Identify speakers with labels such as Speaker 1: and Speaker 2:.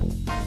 Speaker 1: Bye.